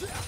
Yeah!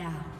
Down.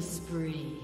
Spree.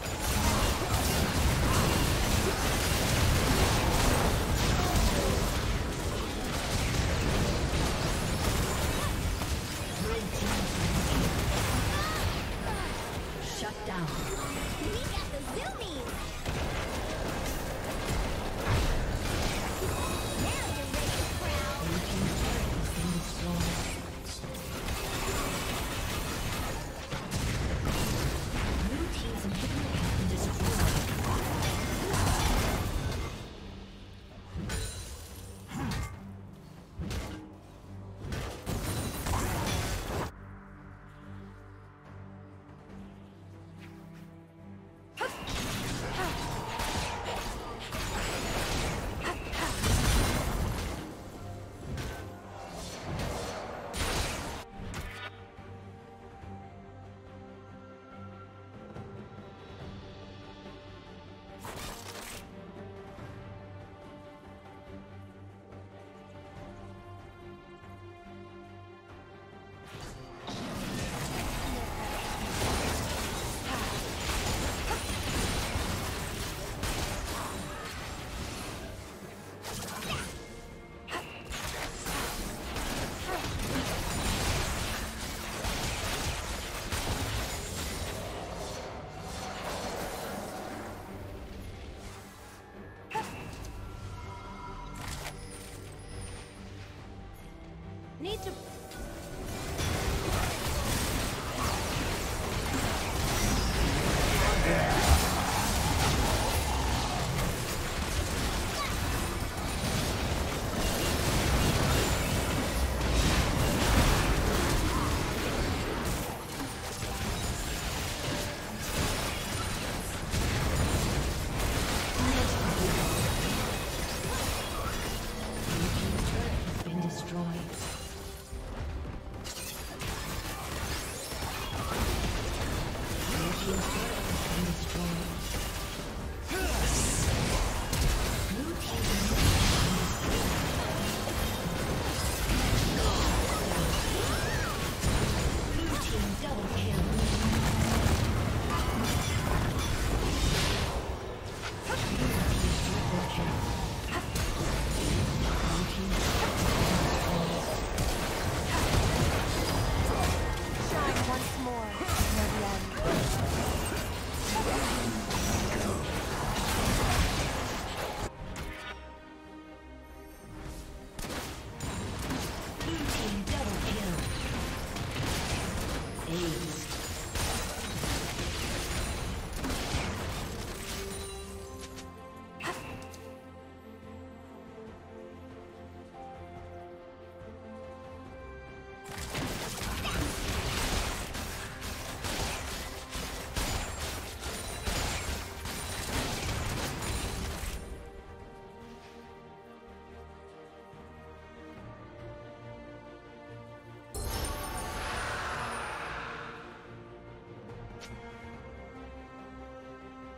Need to